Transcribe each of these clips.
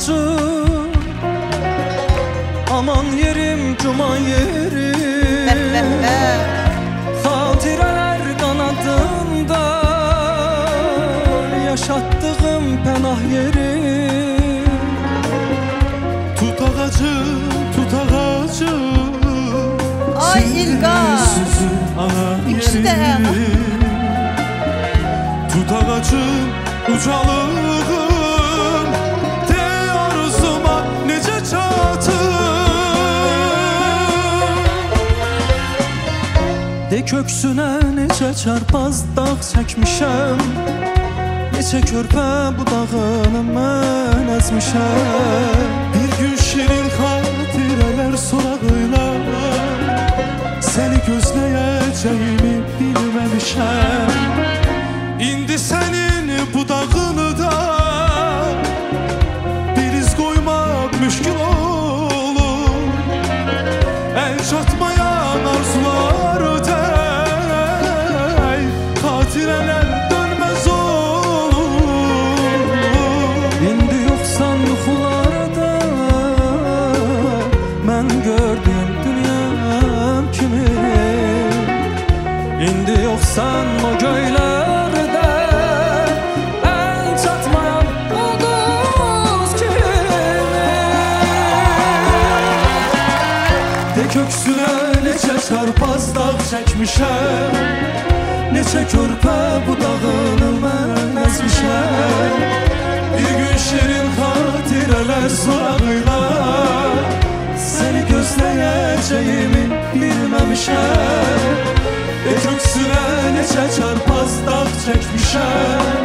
açın Aman yerim cuma yerim Hatireler kanadında Yaşattığım penah yerim Tut ağacı, tut ağacı. Ay İlgaz İkisi de Tut ağacı ucalır köksünə necə çarpaz dağ çəkmişəm Neçə körpə budağını mən əzmişəm. Bir gün şirin xatirələr sorağıyla Səni gözləyəcəyimi Yoxsan o göylərdə Ən çatmayan ulduz kimi De köksünə neçə çarpaz dağ çəkmişəm Neçə körpə budağını mən əzmişəm Bir gün şirin xatirələr sorağıyla gözləyəcəyimi bilməmişəm De köksünə neçə çarpaz dağ çəkmişəm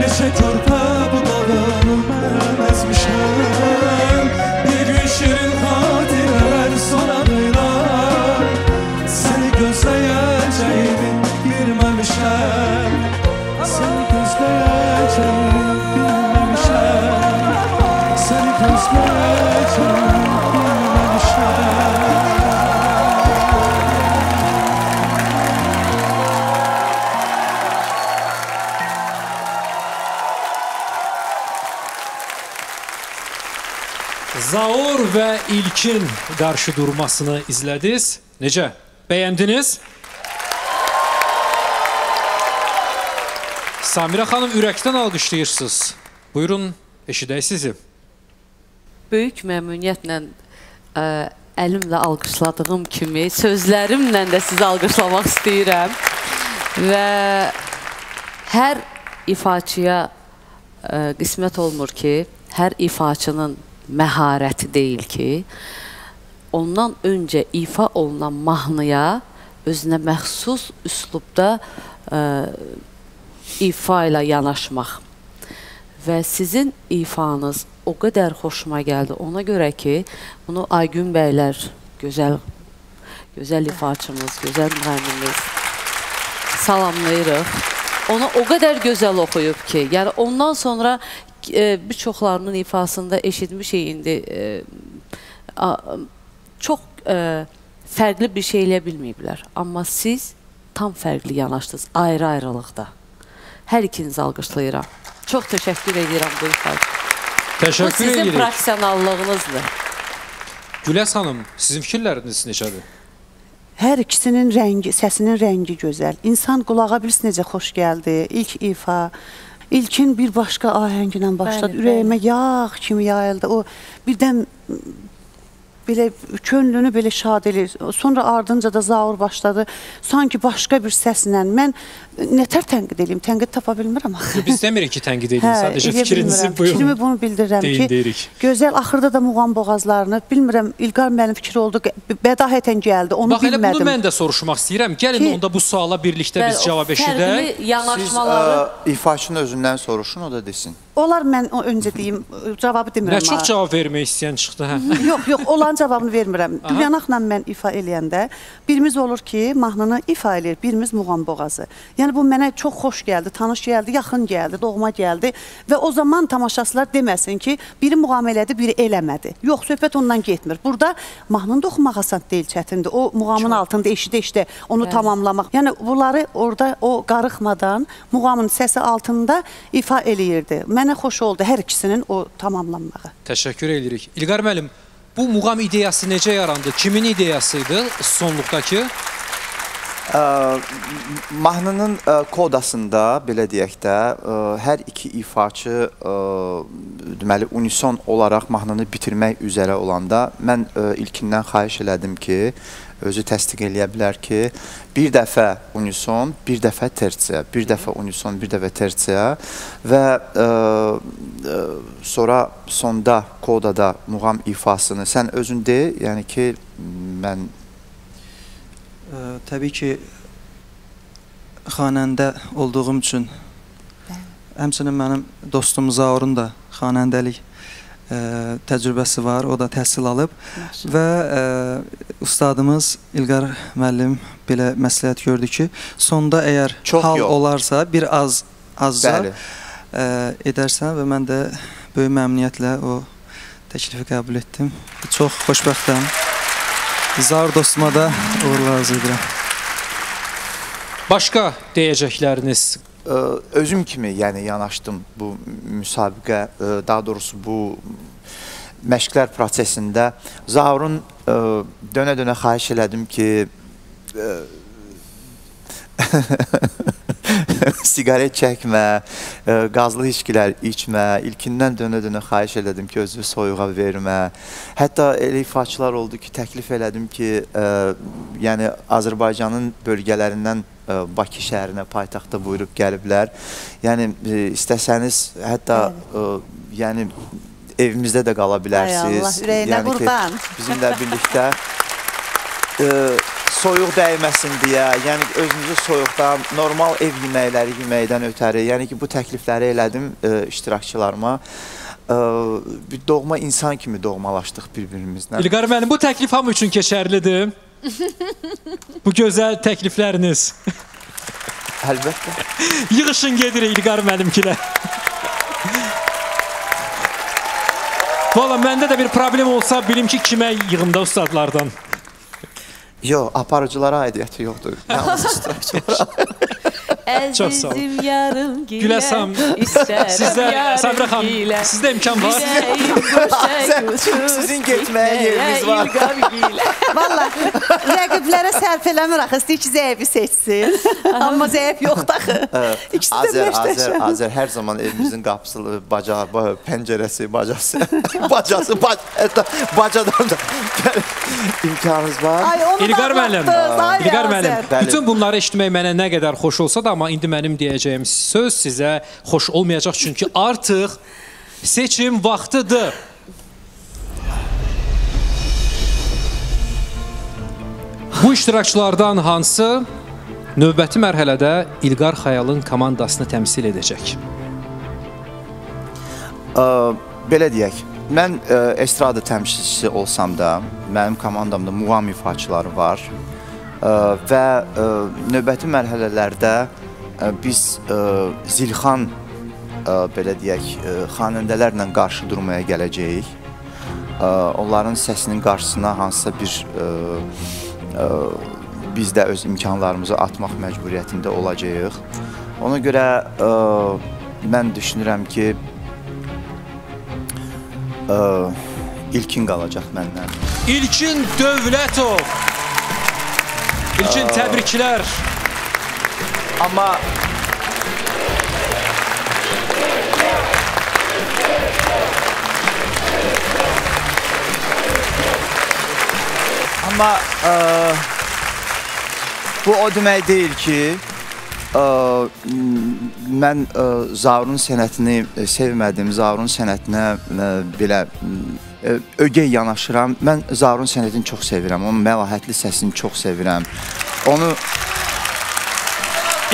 Neçə körpə Zaur və İlkin qarşı durmasını izlədiniz. Necə? Bəyəndiniz? Samirə xanım ürəkdən alqışlayırsınız. Buyurun, eşidək sizi. böyük məmnuniyyətlə ə, əlimlə alqışladığım kimi sözlərimlə də sizi alqışlamaq istəyirəm. Və hər ifaçıya ə, qismət olmur ki, hər ifaçının məharəti deyil ki, ondan öncə ifa olunan mahnıya özünə məxsus üslubda ə, ifa ilə yanaşmaq və sizin ifanız o qədər xoşuma gəldi. Ona görə ki, bunu Aygün bəylər gözəl gözəl ifaçımız, gözəl müəllimimiz salamlayırıq. Onu o qədər gözəl oxuyub ki, yəni ondan sonra e, bir çoxlarının ifasında eşitmişik indi e, a, çox e, fərqli bir şey eləyə bilməyiblər. Amma siz tam fərqli yanaşdınız ayrı-ayrılıqda. Hər ikinizi alqışlayıram. Çox təşəkkür edirəm bu ifadə. Bu Təşəkkür sizin edirik. professionallığınızdır. Güləz xanım, sizin fikirləriniz necədir? Hər ikisinin rəngi, səsinin rəngi gözəl. İnsan qulağa bilirsən necə xoş gəldi. İlk ifa, ilkin bir başqa ahənglə başladı. Ürəyimə yağ kimi yayıldı. O birdən belə könlünü belə şad eləyir. Sonra ardınca da zaur başladı. Sanki başqa bir səslə. Mən nətər tənqid eləyim? Tənqid tapa bilmirəm axı. Biz demirik ki, tənqid edin, sadəcə eləyə fikrinizi bilmirəm. Fikrimi buyurun. bunu bildirirəm Deyin, ki, deyirik. gözəl axırda da muğam boğazlarını bilmirəm İlqar mənim fikri oldu, bədahətən gəldi. Onu Bax, elə bilmədim. bunu mən də soruşmaq istəyirəm. Gəlin Ki- onda bu suala birlikdə biz Bəli, o cavab eşidək. Siz yanaşmaları ə, ifaçının özündən soruşun, o da desin. Onlar mən o öncə deyim, cavabı Nə demirəm. çox ha. cavab vermək istəyən çıxdı, hə. Yox, yox, onlar sualın cavabını vermirəm. Aha. Gülyanaqla mən ifa eləyəndə birimiz olur ki, mahnını ifa eləyir, birimiz muğam boğazı. Yəni bu mənə çox xoş gəldi, tanış gəldi, yaxın gəldi, doğma gəldi və o zaman tamaşaçılar deməsin ki, biri muğam elədi, biri eləmədi. Yox, söhbət ondan getmir. Burada mahnını da oxumaq asan deyil, çətindir. O muğamın altında eşidə-eşidə onu tamamlamaq. Yəni bunları orada o qarıxmadan muğamın səsi altında ifa eləyirdi. Mənə xoş oldu hər ikisinin o tamamlanmağı. Təşəkkür edirik. İlqar müəllim, bu muğam ideyası necə yarandı? Kimin ideyasıydı sonluqdakı? Ə, mahnının ə, kodasında belə deyək də ə, hər iki ifaçı ə, deməli unison olaraq mahnını bitirmək üzrə olanda mən ə, ilkindən xahiş elədim ki, özü təsdiq eləyə bilər ki, bir dəfə unison, bir dəfə tersiya, bir dəfə unison, bir dəfə tersiya və ə, ə, sonra sonda kodada muğam ifasını sən özün de, yəni ki, mən Ə, Təbii ki, xanəndə olduğum üçün həmçinin mənim dostum Zaurun da xanəndəlik ə, təcrübəsi var. O da təhsil alıb və ə, ustadımız İlqar müəllim belə məsləhət gördü ki, sonda əgər Çox hal yox. olarsa bir az azca bəli. ə, edərsən və mən də böyük məmnuniyyətlə o təklifi qəbul etdim. Çox xoşbəxtəm. Zar dostuma da uğurlar arzu edirəm. Başqa deyəcəkləriniz? Özüm kimi yəni yanaşdım bu müsabiqə, ə, daha doğrusu bu məşqlər prosesində. Zaurun ə, dönə-dönə xahiş elədim ki, ə, siqaret çəkmə, qazlı içkilər içmə. İlkindən dönə-dönə xahiş elədim ki, özünü soyuğa vermə. Hətta elə ifaçılar oldu ki, təklif elədim ki, ə, yəni Azərbaycanın bölgələrindən Bakı şəhərinə, paytaxta buyurub gəliblər. Yəni ə, istəsəniz hətta ə, yəni evimizdə də qala bilərsiniz. Allah, ürəyinə yəni qurban. bizimlə birlikdə ə, soyuq dəyməsin deyə, yəni özünüzü soyuqdan, normal ev yeməkləri yeməkdən ötəri, yəni ki, bu təklifləri elədim ə, iştirakçılarıma. Ə, bir doğma insan kimi doğmalaşdıq bir-birimizlə. İlqar müəllim, bu təklif hamı üçün keçərlidir. bu gözəl təklifləriniz. Əlbəttə. Yığışın gedirik İlqar müəllimkilə. Valla məndə də bir problem olsa bilim ki, kimə yığımda ustadlardan. Yox, aparıcılara aidiyyəti yoxdur. Yalnız iştirakçılara. Çox sağ olun. Əzizim yarım gilə, Güləsam, istərəm Sizdə Sabra xanım, sizdə imkan var. Sizin getməyə yeriniz var. Valla rəqiblərə sərf eləmir axı. İstəyir ki, zəifi seçsin. Amma zəif yoxdur axı. İkisi də Azər, Azər, hər zaman evimizin qapısı, baca, ba- pəncərəsi, bacası, bacası, bacadan da imkanınız var. İlqar müəllim, İlqar müəllim, bütün bunları eşitmək mənə nə qədər xoş olsa da, amma indi mənim deyəcəyim söz sizə xoş olmayacaq çünki artıq seçim vaxtıdır. Bu iştirakçılardan hansı növbəti mərhələdə İlqar Xəyalın komandasını təmsil edəcək? Ə, belə deyək, mən ə, estrada təmsilçisi olsam da, mənim komandamda muğam ifaçıları var ə, və ə, növbəti mərhələlərdə biz Zilxan belə deyək, xanəndələrlə qarşı durmaya gələcəyik. Onların səsinin qarşısına hansısa bir biz də öz imkanlarımızı atmaq məcburiyyətində olacağıq. Ona görə mən düşünürəm ki, ilkin qalacaq məndən. İlkin Dövlətov. İlkin təbriklər. Amma Amma ə, bu o demək deyil ki, ə, m- mən ə, Zaurun sənətini ə, sevmədim, Zaurun sənətinə ə, belə ə, ögey yanaşıram. Mən Zaurun sənətini çox sevirəm, onun məlahətli səsini çox sevirəm. Onu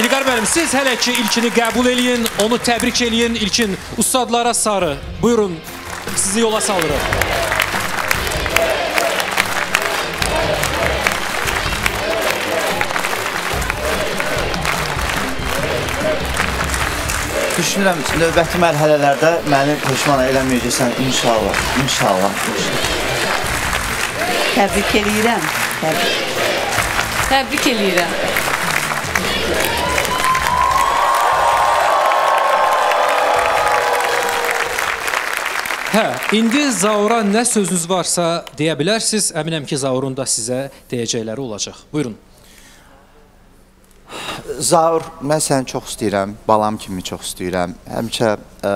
İlqar müəllim, siz hələ ki ilkini qəbul eləyin, onu təbrik eləyin. İlkin, ustadlara sarı. Buyurun, sizi yola salırıq. Düşünürəm ki, növbəti mərhələlərdə məni peşman eləməyəcəksən, inşallah, inşallah. inşallah. Təbrik eləyirəm, təbrik. Təbrik eləyirəm. Hə, indi Zaura nə sözünüz varsa deyə bilərsiniz. Əminəm ki, Zaurun da sizə deyəcəkləri olacaq. Buyurun. Zaur, mən səni çox istəyirəm, balam kimi çox istəyirəm. Həmişə ə,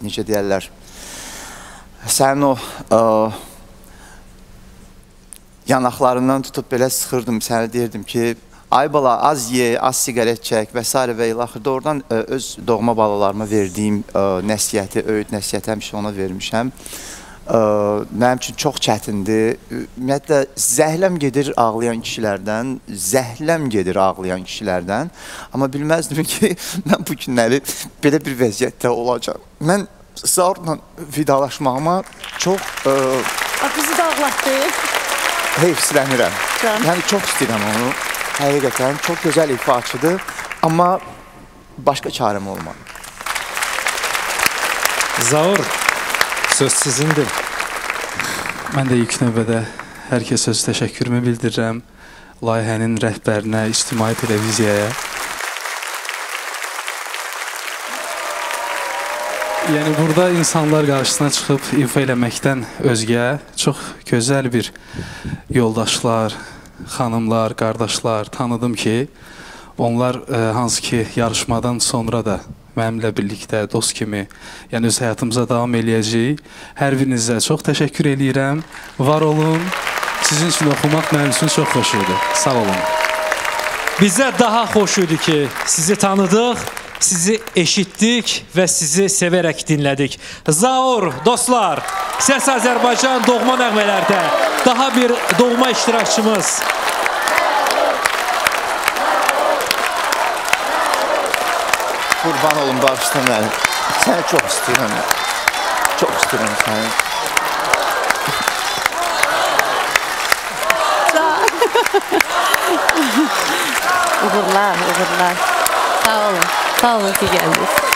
necə deyirlər? Sənin o ə, yanaqlarından tutub belə sıxırdım, sənə deyirdim ki, ay bala az ye, az siqaret çək və s. və ilə axırda oradan ə, öz doğma balalarıma verdiyim ə, nəsihəti, öyüd nəsihəti həmişə ona vermişəm. Ə, mənim üçün çox çətindir. Ümumiyyətlə zəhləm gedir ağlayan kişilərdən, zəhləm gedir ağlayan kişilərdən. Amma bilməzdim ki, mən bu günləri belə bir vəziyyətdə olacağam. Mən Zaurla vidalaşmağıma çox ə, Bizi də ağlatdı. heyfsilənirəm. Yəni çox istəyirəm onu. Həqiqətən çox gözəl ifaçıdır, amma başqa çarəm olmadı. Zaur, söz sizindir. Mən də ilk növbədə hər kəsə öz təşəkkürümü bildirirəm layihənin rəhbərinə, ictimai televiziyaya. Yəni burada insanlar qarşısına çıxıb ifa eləməkdən özgə çox gözəl bir yoldaşlar, xanımlar, qardaşlar tanıdım ki, onlar e, hansı ki yarışmadan sonra da mənimlə birlikdə dost kimi, yəni öz həyatımıza davam eləyəcəyik. Hər birinizə çox təşəkkür eləyirəm. Var olun. Sizin üçün oxumaq mənim üçün çox xoş idi. Sağ olun. Bizə daha xoş idi ki, sizi tanıdıq, sizi eşitdik və sizi sevərək dinlədik. Zaur, dostlar, Səs Azərbaycan doğma nəğmələrdə daha bir doğma iştirakçımız. Qurban olum, bağışla məni. Səni çox istəyirəm. Çox istəyirəm səni. Uğurlar, uğurlar. Sağ olun. Sağ olun ki, gəldiniz.